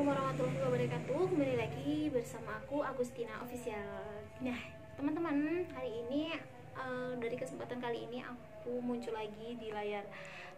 Assalamualaikum warahmatullahi wabarakatuh. Kembali lagi bersama aku Agustina Official. Nah teman-teman hari ini uh, Dari kesempatan kali ini aku muncul lagi di layar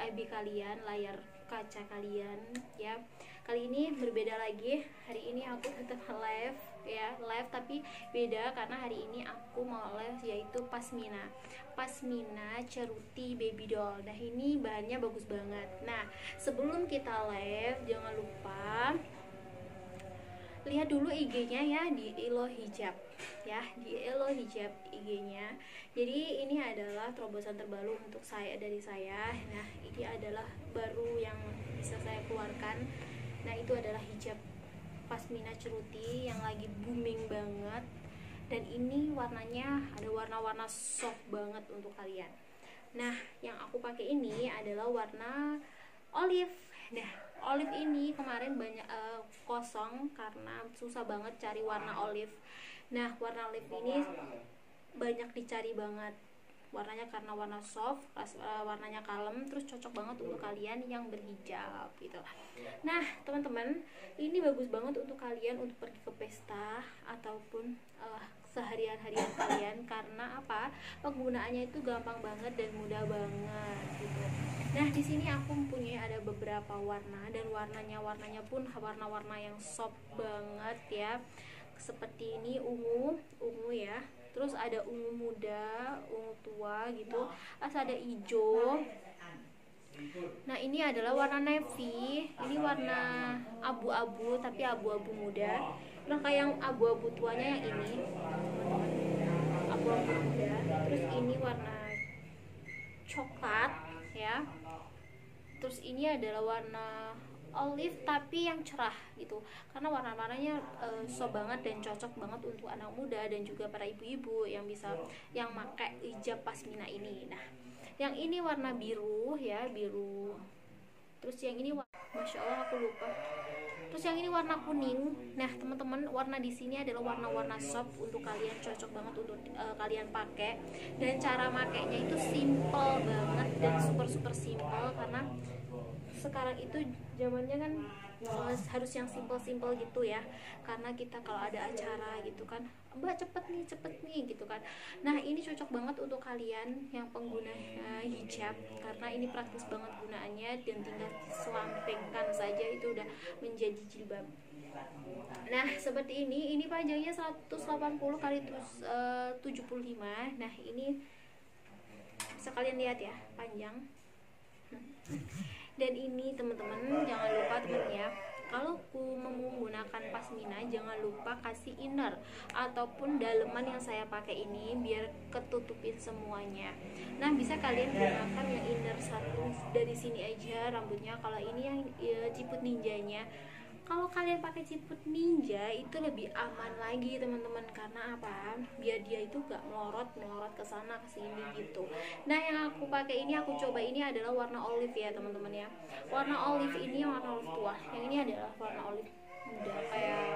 IB kalian Layar kaca kalian ya. Kali ini berbeda lagi. Hari ini aku tetap live ya Live tapi beda karena hari ini aku mau live yaitu Pasmina. Pasmina Ceruti Baby Doll. Nah ini bahannya bagus banget. Nah sebelum kita live jangan lupa lihat dulu IG-nya ya di Elo Hijab. Ya di Elo Hijab IG-nya jadi ini adalah terobosan terbaru untuk saya dari saya. Nah ini adalah baru yang bisa saya keluarkan. Nah itu adalah hijab pasmina ceruti yang lagi booming banget. Dan ini warnanya ada warna-warna soft banget untuk kalian. Nah yang aku pakai ini adalah warna olive. Nah olive ini kemarin banyak uh, kosong karena susah banget cari warna olive. Nah warna olive ini banyak dicari banget. Warnanya karena warna soft uh, warnanya kalem terus cocok banget untuk kalian yang berhijab gitu. Nah teman-teman ini bagus banget untuk kalian untuk pergi ke pesta ataupun uh, seharian-harian kalian karena apa? Penggunaannya itu gampang banget dan mudah banget gitu. Nah di sini aku mempunyai ada beberapa warna dan warnanya warnanya pun warna-warna yang soft banget ya. Seperti ini ungu ungu ya. Terus ada ungu muda ungu tua gitu. Terus ada hijau. Nah ini adalah warna navy. Ini warna abu-abu Tapi abu-abu muda Nah kayak yang abu-abu tuanya yang ini. Abu-abu muda Terus ini warna Coklat Ya. Terus ini adalah warna olive tapi yang cerah gitu. Karena warna-warnanya uh, so banget dan cocok banget untuk anak muda dan juga para ibu-ibu yang bisa yang pakai hijab pasmina ini. Nah yang ini warna biru ya biru. Terus yang ini masya allah aku lupa terus yang ini warna kuning. Nah teman-teman warna di sini adalah warna-warna soft untuk kalian cocok banget untuk uh, kalian pakai. Dan cara makainya itu simple banget dan super super simple karena sekarang itu zamannya kan uh, harus yang simple-simple gitu ya. Karena kita kalau ada acara gitu kan mbak cepet nih cepet nih gitu kan. Nah ini cocok banget untuk kalian yang pengguna uh, hijab. Karena ini praktis banget gunaannya dan tinggal selampengkan saja itu udah menjadi jilbab. Nah seperti ini ini panjangnya 180 kali terus uh, 75 nah ini bisa kalian lihat ya panjang dan ini teman-teman jangan lupa teman ya. Kalau ku menggunakan pasmina jangan lupa kasih inner ataupun daleman yang saya pakai ini biar ketutupin semuanya. Nah bisa kalian gunakan yang inner satu dari sini aja rambutnya. Kalau ini yang ya, ciput ninjanya kalau kalian pakai ciput ninja itu lebih aman lagi teman-teman. Karena apa? Biar dia itu gak melorot melorot ke sana ke sini gitu. Nah yang aku pakai ini aku coba ini adalah warna olive ya teman-teman ya. Warna olive ini warna olive tua. Yang ini adalah warna olive muda. Kayak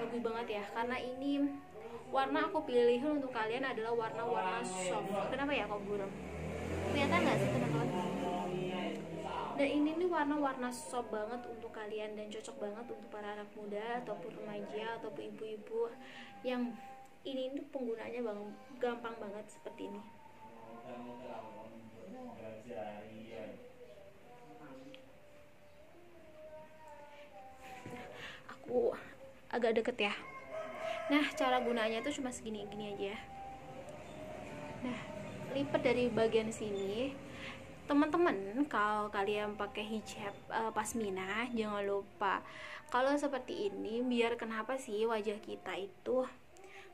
bagus banget ya. Karena ini warna aku pilih untuk kalian adalah warna-warna soft. Kenapa ya kok burung kelihatan nggak sih teman-teman dan ini nih warna-warna soft banget untuk kalian dan cocok banget untuk para anak muda ataupun remaja ataupun ibu-ibu yang ini tuh penggunanya bang gampang banget seperti ini. Aku agak deket ya. Nah cara gunanya tuh cuma segini-gini aja. Nah lipat dari bagian sini teman-teman kalau kalian pakai hijab uh, pasmina jangan lupa. Kalau seperti ini biar kenapa sih wajah kita itu?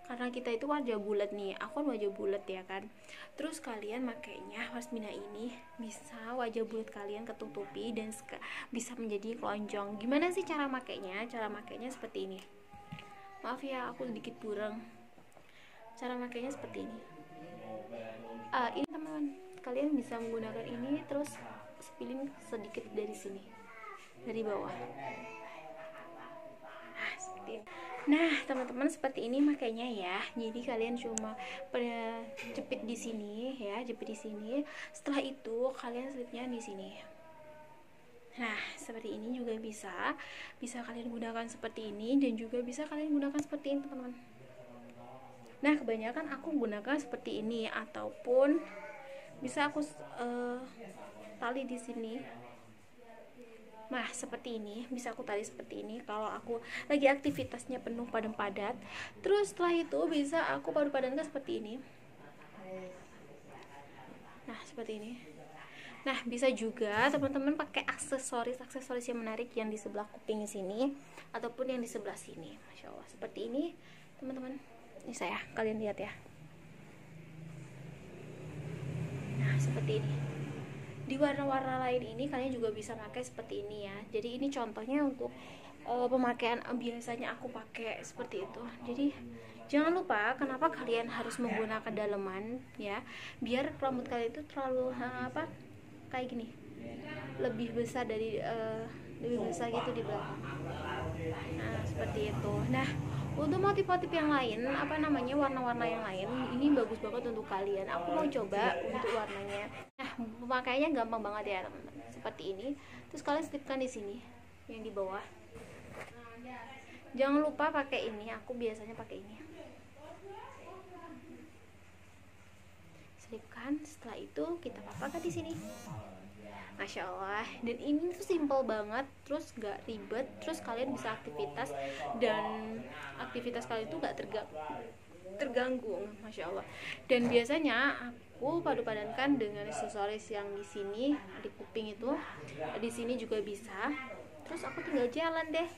Karena kita itu wajah bulat nih aku kan wajah bulat ya kan? Terus kalian makainya pasmina ini bisa wajah bulat kalian ketutupi dan bisa menjadi lonjong gimana sih cara makainya? Cara makainya seperti ini. Maaf ya aku sedikit burung cara makainya seperti ini. Uh, ini teman-teman kalian bisa menggunakan ini terus spilling sedikit dari sini dari bawah nah seperti nah teman-teman seperti ini makanya ya jadi kalian cuma jepit di sini ya jepit di sini setelah itu kalian slipnya di sini Nah, seperti ini juga bisa. Bisa kalian gunakan seperti ini dan juga bisa kalian gunakan seperti ini, teman-teman. Nah, kebanyakan aku gunakan seperti ini ataupun bisa aku uh, tali di sini. Nah, seperti ini, bisa aku tali seperti ini kalau aku lagi aktivitasnya penuh padat padat. Terus setelah itu bisa aku paduh padankan seperti ini. Nah, seperti ini Nah, bisa juga teman-teman pakai aksesoris-aksesoris yang menarik yang di sebelah kuping sini ataupun yang di sebelah sini. Masya Allah, seperti ini teman-teman. Ini saya, kalian lihat ya. Nah, seperti ini. Di warna-warna lain ini kalian juga bisa pakai seperti ini ya. Jadi ini contohnya untuk uh, pemakaian biasanya aku pakai seperti itu. Jadi jangan lupa kenapa kalian harus menggunakan daleman ya, biar rambut kalian itu terlalu uh, apa? kayak gini lebih besar dari uh, lebih besar gitu di belakang. Nah seperti itu. Nah untuk motif-motif yang lain apa namanya warna-warna yang lain ini bagus banget untuk kalian. Aku mau coba untuk warnanya. Nah pemakaiannya gampang banget ya teman-teman. Seperti ini. Terus kalian selipkan di sini yang di bawah. Jangan lupa pakai ini. Aku biasanya pakai ini. Selipkan setelah itu kita papakan di sini Masya Allah. Dan ini tuh simple banget terus gak ribet terus kalian bisa aktivitas dan aktivitas kalian tuh gak terganggu terganggu Masya Allah. Dan biasanya aku padu padankan dengan aksesoris yang di sini di kuping itu di sini juga bisa. Terus aku tinggal jalan deh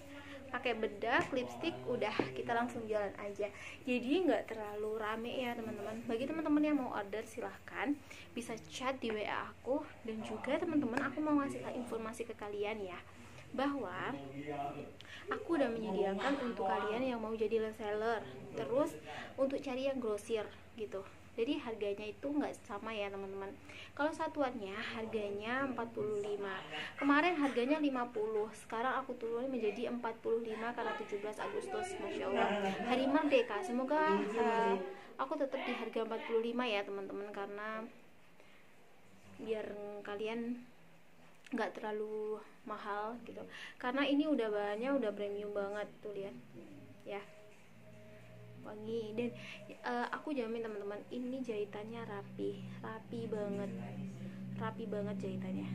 pakai bedak lipstick udah kita langsung jalan aja. Jadi nggak terlalu rame ya teman-teman. Bagi teman-teman yang mau order silahkan. Bisa chat di WA aku dan juga teman-teman aku mau ngasih informasi ke kalian ya bahwa aku udah menyediakan untuk kalian yang mau jadi reseller. Terus untuk cari yang grosir gitu jadi harganya itu nggak sama ya teman-teman. Kalau satuannya harganya 45 kemarin harganya 50 sekarang aku turun menjadi 45 karena 17 Agustus Masya Allah. Hari merdeka. Semoga uh, aku tetap di harga 45 ya teman-teman karena biar kalian nggak terlalu mahal gitu. Karena ini udah bahannya udah premium banget tuh lihat. Ya wangi. Dan uh, aku jamin teman-teman ini jahitannya rapi rapi banget. Rapi banget jahitannya.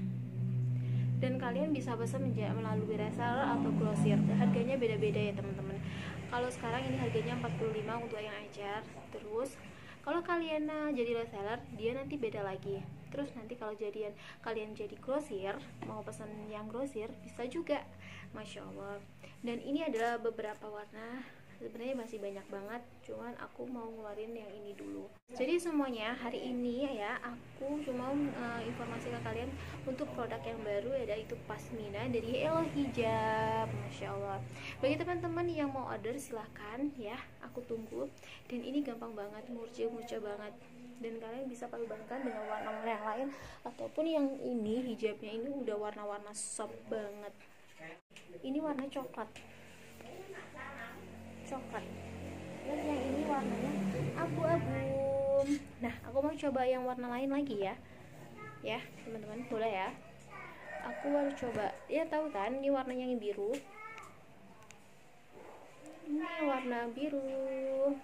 Dan kalian bisa pesan melalui reseller atau grosir. Harganya beda-beda ya teman-teman. Kalau sekarang ini harganya 45 untuk yang ajar. Terus kalau kalian uh, jadi reseller dia nanti beda lagi. Terus nanti kalau jadian kalian jadi grosir mau pesan yang grosir bisa juga. Masya allah. Dan ini adalah beberapa warna sebenarnya masih banyak banget cuman aku mau ngeluarin yang ini dulu. Jadi semuanya hari ini ya aku cuma uh, informasi ke kalian untuk produk yang baru yaitu pasmina dari Elo Hijab. Masya Allah. Bagi teman-teman yang mau order silahkan ya aku tunggu. Dan ini gampang banget murce-murce banget. Dan kalian bisa padupadankan dengan warna-warna yang lain ataupun yang ini hijabnya ini udah warna-warna soft banget. Ini warna coklat coklat. Dan yang ini warnanya abu-abu. Nah aku mau coba yang warna lain lagi ya. Ya teman-teman boleh ya? Aku baru coba. Ya tahu kan ini warnanya yang biru? Ini warna biru.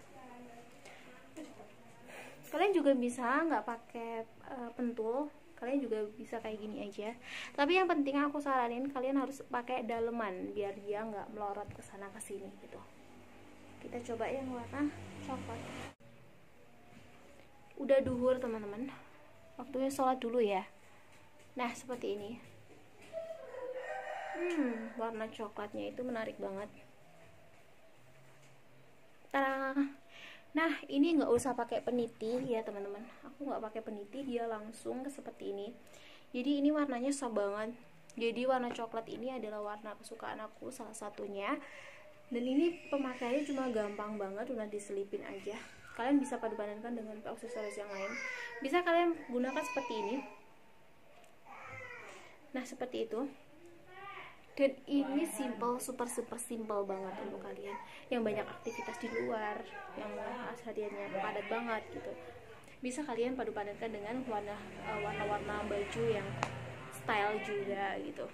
Kalian juga bisa nggak pakai uh, pentul? Kalian juga bisa kayak gini aja. Tapi yang penting aku saranin kalian harus pakai daleman biar dia nggak melorot ke sana ke sini gitu kita coba yang warna coklat. Udah duhur teman-teman. Waktunya sholat dulu ya. Nah seperti ini. Hmm warna coklatnya itu menarik banget. Tara. nah ini nggak usah pakai peniti ya teman-teman. Aku nggak pakai peniti dia langsung ke seperti ini. Jadi ini warnanya soft banget. Jadi warna coklat ini adalah warna kesukaan aku salah satunya dan ini pemakaiannya cuma gampang banget udah diselipin aja. Kalian bisa padu padankan dengan aksesoris yang lain. Bisa kalian gunakan seperti ini. Nah seperti itu. Dan ini simple super super simple banget untuk kalian. Yang banyak aktivitas di luar yang hariannya padat banget gitu. Bisa kalian padu padankan dengan warna eh, warna-warna baju yang style juga gitu.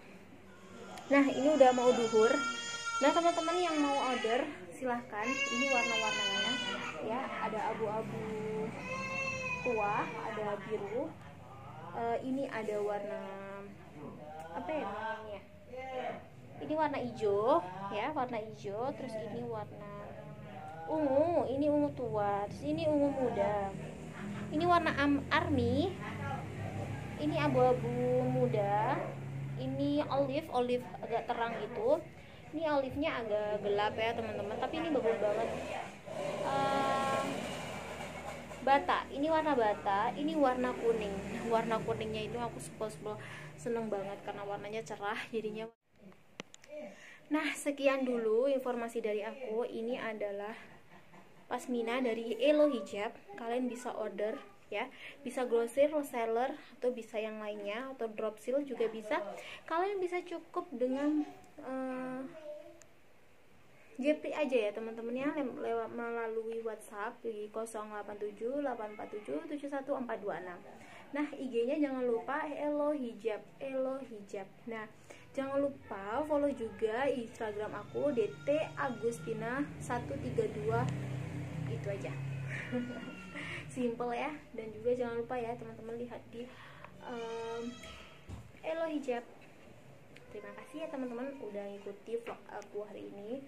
Nah ini udah mau duhur nah teman-teman yang mau order silahkan. Ini warna-warnanya. Ya ada abu-abu tua ada biru. Uh, ini ada warna apa ya namanya? Ini warna hijau ya warna hijau. Terus ini warna ungu ini ungu tua. Terus ini ungu muda. Ini warna army. Ini abu-abu muda. Ini olive olive agak terang gitu ini olive-nya agak gelap ya teman-teman. Tapi ini bagus banget. Uh, bata. Ini warna bata ini warna kuning. Warna kuningnya itu aku suka seneng banget karena warnanya cerah jadinya nah sekian dulu informasi dari aku. Ini adalah pasmina dari Elo Hijab. Kalian bisa order ya. Bisa grosir reseller atau bisa yang lainnya atau dropshill juga bisa. Kalian bisa cukup dengan uh, Jepri aja ya teman-teman ya. Lewat melalui WhatsApp di 087 847 71426 nah IG-nya jangan lupa Elo Hijab Elo Hijab. Nah jangan lupa follow juga Instagram aku DT Agustina 132 itu aja simple ya. Dan juga jangan lupa ya teman-teman lihat di um, Elo Hijab. Terima kasih ya teman-teman udah ngikuti vlog aku hari ini.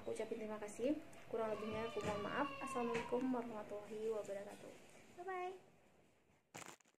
Aku ucapin terima kasih. Kurang lebihnya aku mohon maaf. Assalamualaikum warahmatullahi wabarakatuh. Bye bye